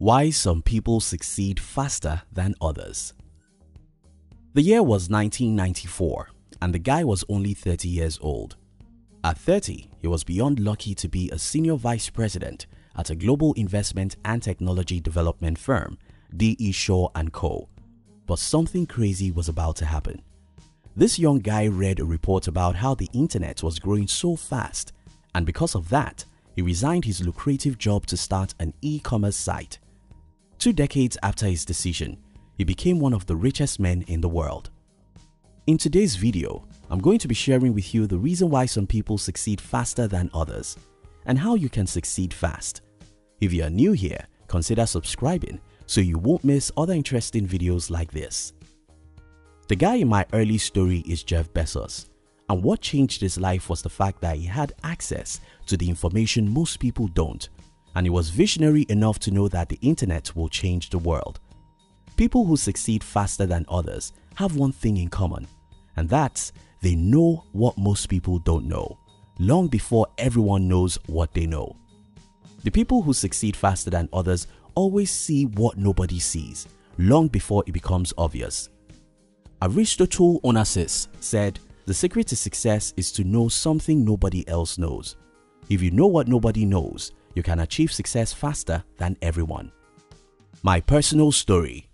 Why some people succeed faster than others. The year was 1994 and the guy was only 30 years old. At 30, he was beyond lucky to be a senior vice president at a global investment and technology development firm, D.E. Shaw & Co. But something crazy was about to happen. This young guy read a report about how the internet was growing so fast and because of that, he resigned his lucrative job to start an e-commerce site. Two decades after his decision, he became one of the richest men in the world. In today's video, I'm going to be sharing with you the reason why some people succeed faster than others and how you can succeed fast. If you are new here, consider subscribing so you won't miss other interesting videos like this. The guy in my early story is Jeff Bezos and what changed his life was the fact that he had access to the information most people don't and he was visionary enough to know that the internet will change the world. People who succeed faster than others have one thing in common and that's they know what most people don't know long before everyone knows what they know. The people who succeed faster than others always see what nobody sees long before it becomes obvious. Aristotle Onassis said, the secret to success is to know something nobody else knows. If you know what nobody knows, you can achieve success faster than everyone. My personal story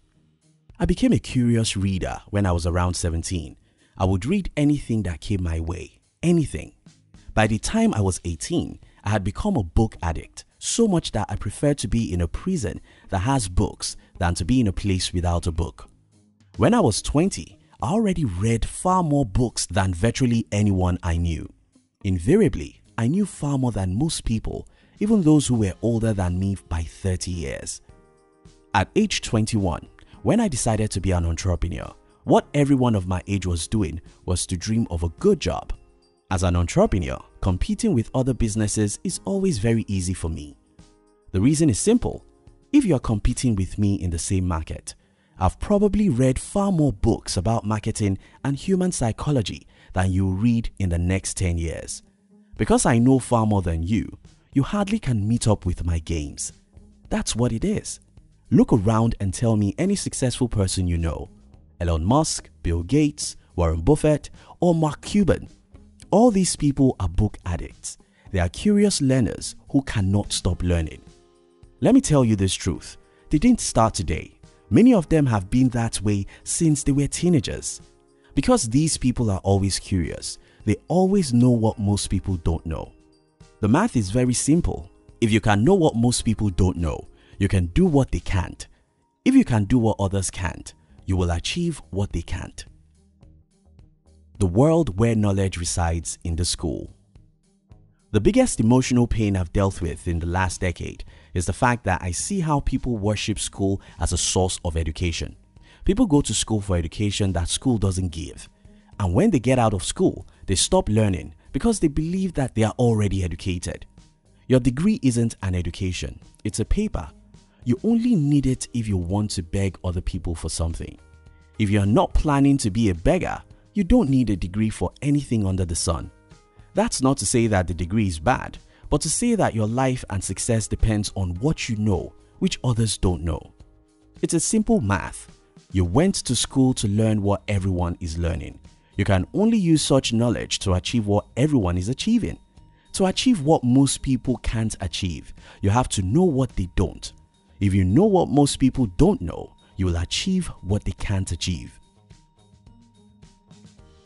I became a curious reader when I was around 17. I would read anything that came my way, anything. By the time I was 18, I had become a book addict, so much that I preferred to be in a prison that has books than to be in a place without a book. When I was 20, I already read far more books than virtually anyone I knew. Invariably, I knew far more than most people, even those who were older than me by 30 years. At age 21, when I decided to be an entrepreneur, what everyone of my age was doing was to dream of a good job. As an entrepreneur, competing with other businesses is always very easy for me. The reason is simple. If you are competing with me in the same market, I've probably read far more books about marketing and human psychology than you'll read in the next 10 years. Because I know far more than you, you hardly can meet up with my games. That's what it is. Look around and tell me any successful person you know. Elon Musk, Bill Gates, Warren Buffett, or Mark Cuban. All these people are book addicts. They are curious learners who cannot stop learning. Let me tell you this truth. They didn't start today. Many of them have been that way since they were teenagers. Because these people are always curious, they always know what most people don't know. The math is very simple. If you can know what most people don't know, you can do what they can't. If you can do what others can't, you will achieve what they can't. The world where knowledge resides in the school. The biggest emotional pain I've dealt with in the last decade is the fact that I see how people worship school as a source of education. People go to school for education that school doesn't give. And when they get out of school, they stop learning because they believe that they are already educated. Your degree isn't an education, it's a paper. You only need it if you want to beg other people for something. If you're not planning to be a beggar, you don't need a degree for anything under the sun. That's not to say that the degree is bad but to say that your life and success depends on what you know which others don't know. It's a simple math. You went to school to learn what everyone is learning. You can only use such knowledge to achieve what everyone is achieving. To achieve what most people can't achieve, you have to know what they don't. If you know what most people don't know, you will achieve what they can't achieve.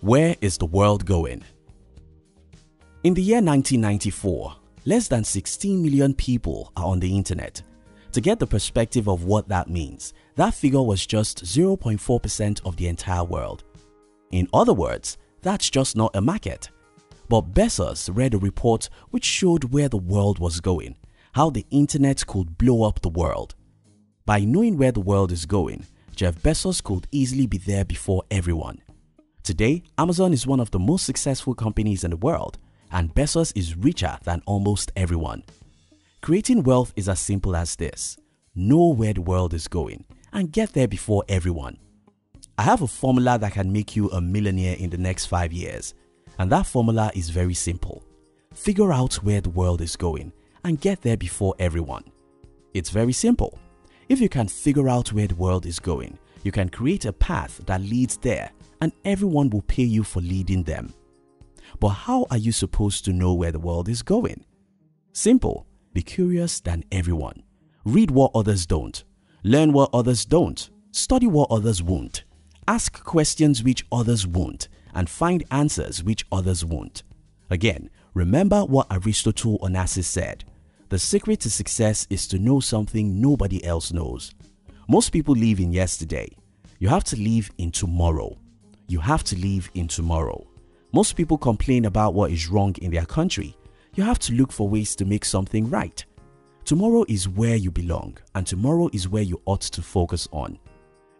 Where is the world going? In the year 1994, less than 16 million people are on the internet. To get the perspective of what that means, that figure was just 0.4% of the entire world. In other words, that's just not a market. But Bezos read a report which showed where the world was going, how the internet could blow up the world. By knowing where the world is going, Jeff Bezos could easily be there before everyone. Today, Amazon is one of the most successful companies in the world and Bezos is richer than almost everyone. Creating wealth is as simple as this. Know where the world is going and get there before everyone. I have a formula that can make you a millionaire in the next 5 years and that formula is very simple. Figure out where the world is going and get there before everyone. It's very simple. If you can figure out where the world is going, you can create a path that leads there and everyone will pay you for leading them. But how are you supposed to know where the world is going? Simple. Be curious than everyone. Read what others don't. Learn what others don't. Study what others won't. Ask questions which others won't and find answers which others won't. Again, remember what Aristotle Onassis said. The secret to success is to know something nobody else knows. Most people live in yesterday. You have to live in tomorrow. You have to live in tomorrow. Most people complain about what is wrong in their country. You have to look for ways to make something right. Tomorrow is where you belong and tomorrow is where you ought to focus on.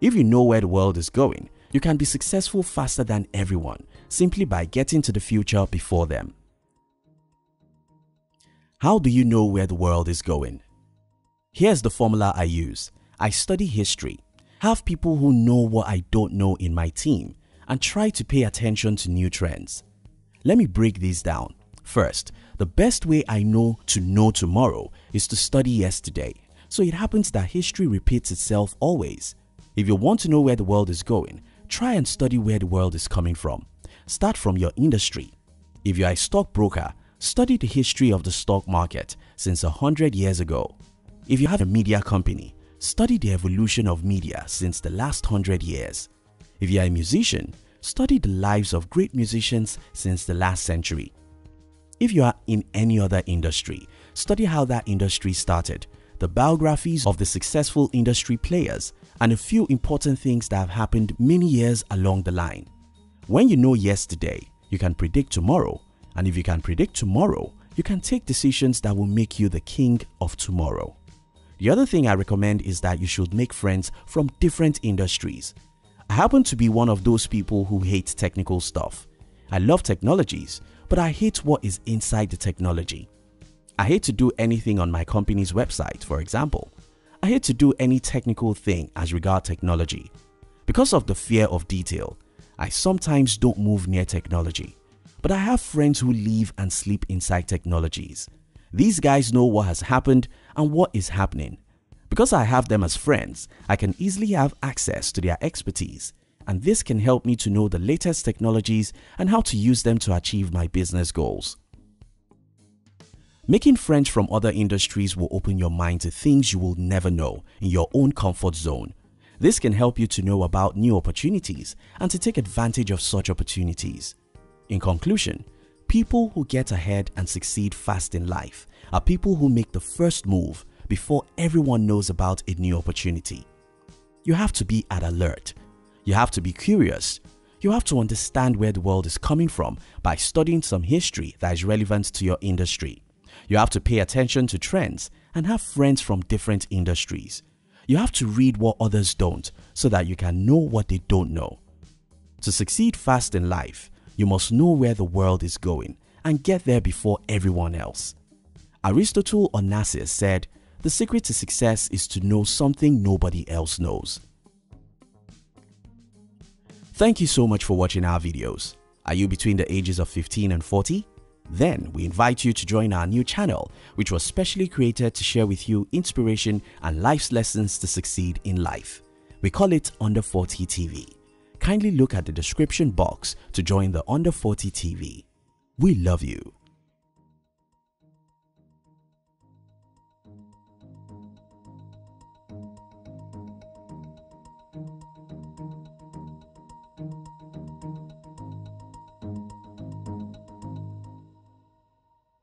If you know where the world is going, you can be successful faster than everyone simply by getting to the future before them. How do you know where the world is going? Here's the formula I use. I study history, have people who know what I don't know in my team, and try to pay attention to new trends. Let me break these down. First, the best way I know to know tomorrow is to study yesterday. So it happens that history repeats itself always. If you want to know where the world is going, try and study where the world is coming from. Start from your industry. If you are a stockbroker, Study the history of the stock market since 100 years ago. If you have a media company, study the evolution of media since the last 100 years. If you are a musician, study the lives of great musicians since the last century. If you are in any other industry, study how that industry started, the biographies of the successful industry players, and a few important things that have happened many years along the line. When you know yesterday, you can predict tomorrow and if you can predict tomorrow, you can take decisions that will make you the king of tomorrow. The other thing I recommend is that you should make friends from different industries. I happen to be one of those people who hate technical stuff. I love technologies, but I hate what is inside the technology. I hate to do anything on my company's website, for example. I hate to do any technical thing as regard technology. Because of the fear of detail, I sometimes don't move near technology. But I have friends who live and sleep inside technologies. These guys know what has happened and what is happening. Because I have them as friends, I can easily have access to their expertise and this can help me to know the latest technologies and how to use them to achieve my business goals. Making friends from other industries will open your mind to things you will never know in your own comfort zone. This can help you to know about new opportunities and to take advantage of such opportunities. In conclusion, people who get ahead and succeed fast in life are people who make the first move before everyone knows about a new opportunity. You have to be at alert. You have to be curious. You have to understand where the world is coming from by studying some history that is relevant to your industry. You have to pay attention to trends and have friends from different industries. You have to read what others don't so that you can know what they don't know. To succeed fast in life, you must know where the world is going and get there before everyone else. Aristotle Onassis said, the secret to success is to know something nobody else knows. Thank you so much for watching our videos. Are you between the ages of 15 and 40? Then we invite you to join our new channel which was specially created to share with you inspiration and life's lessons to succeed in life. We call it Under 40 TV kindly look at the description box to join the Under 40 TV. We love you.